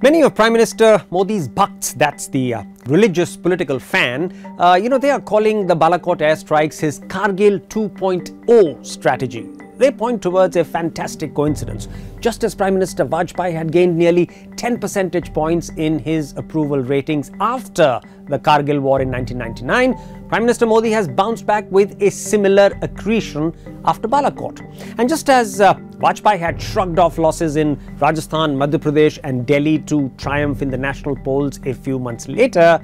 Many of Prime Minister Modi's bhakts, that's the uh, religious political fan, uh, you know, they are calling the Balakot airstrikes his Kargil 2.0 strategy. They point towards a fantastic coincidence. Just as Prime Minister Vajpayee had gained nearly 10 percentage points in his approval ratings after the Kargil war in 1999, Prime Minister Modi has bounced back with a similar accretion after Balakot. And just as uh, Vajpayee had shrugged off losses in Rajasthan, Madhya Pradesh, and Delhi to triumph in the national polls a few months later,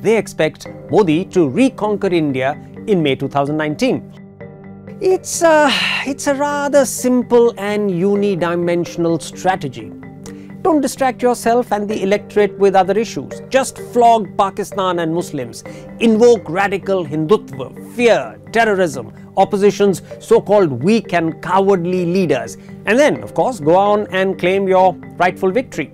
they expect Modi to reconquer India in May 2019. It's a, it's a rather simple and unidimensional strategy. Don't distract yourself and the electorate with other issues. Just flog Pakistan and Muslims. Invoke radical Hindutva, fear, terrorism, opposition's so-called weak and cowardly leaders. And then, of course, go on and claim your rightful victory.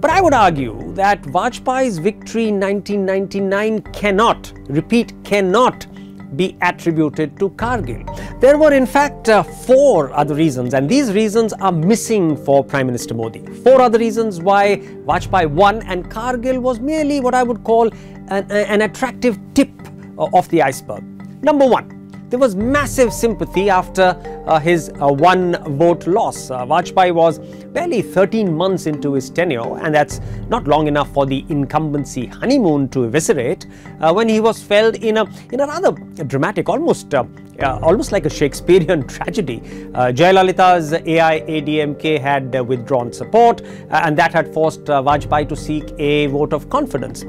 But I would argue that Vajpayee's victory in 1999 cannot, repeat, cannot be attributed to Kargil. There were in fact uh, four other reasons and these reasons are missing for Prime Minister Modi. Four other reasons why Vajpayee won and Kargil was merely what I would call an, an attractive tip uh, of the iceberg. Number one, there was massive sympathy after uh, his uh, one vote loss. Uh, Vajpayee was barely 13 months into his tenure, and that's not long enough for the incumbency honeymoon to eviscerate, uh, when he was felled in a, in a rather dramatic, almost uh, uh, almost like a Shakespearean tragedy. Uh, Jayalalitha's AIADMK had uh, withdrawn support and that had forced Vajpayee to seek a vote of confidence.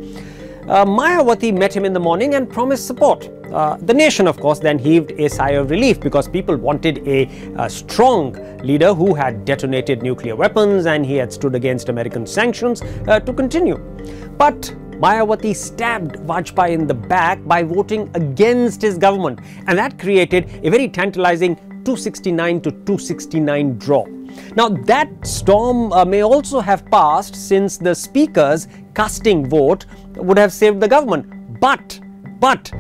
Uh, Mayawati met him in the morning and promised support. Uh, the nation, of course, then heaved a sigh of relief because people wanted a, a, strong leader who had detonated nuclear weapons and he had stood against American sanctions uh, to continue. But Mayawati stabbed Vajpayee in the back by voting against his government, and that created a very tantalizing 269 to 269 draw. Now, that storm uh, may also have passed since the Speaker's casting vote would have saved the government. But, but,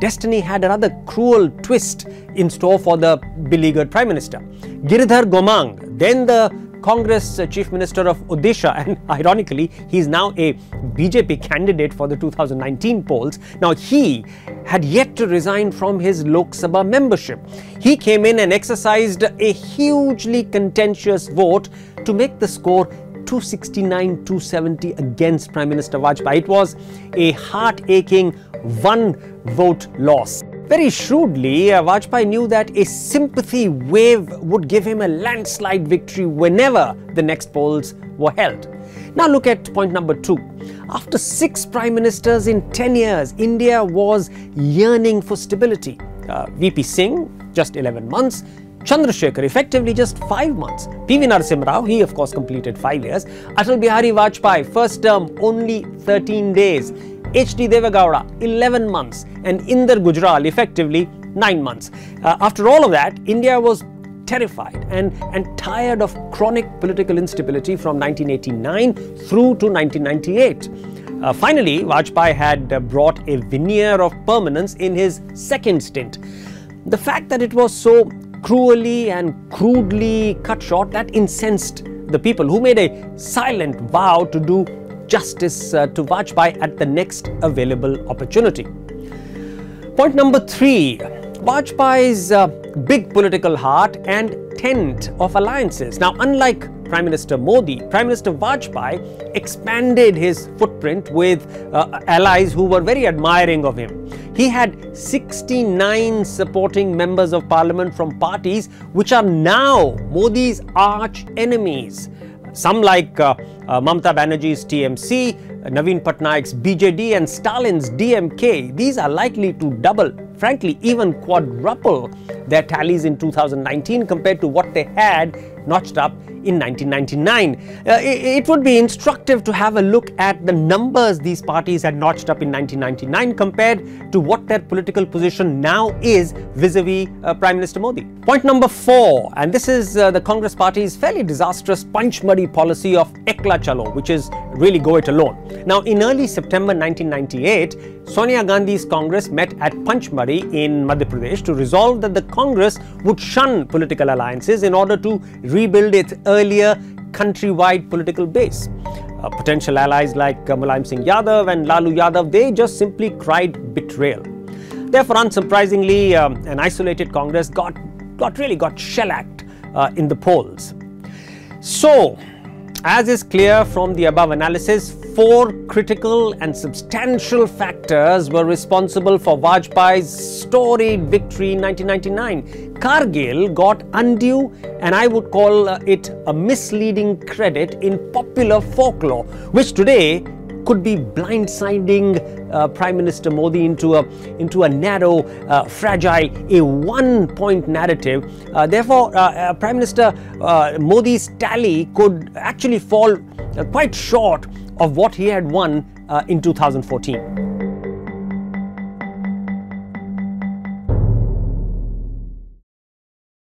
destiny had another cruel twist in store for the beleaguered Prime Minister. Giridhar Gamang, then the Congress Chief Minister of Odisha, and ironically, he's now a BJP candidate for the 2019 polls. Now, he had yet to resign from his Lok Sabha membership. He came in and exercised a hugely contentious vote to make the score 269 270 against Prime Minister Vajpayee. It was a heart aching one vote loss. Very shrewdly, uh, Vajpayee knew that a sympathy wave would give him a landslide victory whenever the next polls were held. Now look at point number two. After six prime ministers in 10 years, India was yearning for stability. Uh, VP Singh, just 11 months, Chandrasekhar, effectively just 5 months. PV Narasimha Rao, he of course completed 5 years. Atal Bihari Vajpayee, first term only 13 days. H.D. Devegowda, 11 months, and Inder Gujral, effectively 9 months. Uh, after all of that, India was terrified and, and tired of chronic political instability from 1989 through to 1998. Uh, finally, Vajpayee had uh, brought a veneer of permanence in his second stint. The fact that it was so cruelly and crudely cut short, that incensed the people who made a silent vow to do justice uh, to Vajpayee at the next available opportunity. Point number three Vajpayee's uh, big political heart and tent of alliances. Now, unlike Prime Minister Modi, Prime Minister Vajpayee expanded his footprint with uh, allies who were very admiring of him. He had 69 supporting members of parliament from parties which are now Modi's arch enemies. Some like uh, uh, Mamata Banerjee's TMC, Naveen Patnaik's BJD and Stalin's DMK, these are likely to double, frankly even quadruple their tallies in 2019 compared to what they had notched up in 1999. Uh, it, it, would be instructive to have a look at the numbers these parties had notched up in 1999 compared to what their political position now is vis-a-vis uh, Prime Minister Modi. Point number four, and this is uh, the Congress Party's fairly disastrous Pachmarhi policy of Ekla Chalo, which is really go it alone. Now, in early September 1998, Sonia Gandhi's Congress met at In Madhya Pradesh to resolve that the Congress would shun political alliances in order to rebuild its earlier countrywide political base. Uh, potential allies like uh, Mulayam Singh Yadav and Lalu Yadav, they just simply cried betrayal. Therefore, unsurprisingly, um, an isolated Congress got, got really got shellacked uh, in the polls. So, as is clear from the above analysis, four critical and substantial factors were responsible for Vajpayee's storied victory in 1999. Kargil got undue and I would call it a misleading credit in popular folklore, which today could be blindsiding uh, Prime Minister Modi into a into a narrow, uh, fragile, a one-point narrative. Uh, therefore, uh, uh, Prime Minister uh, Modi's tally could actually fall quite short of what he had won uh, in 2014.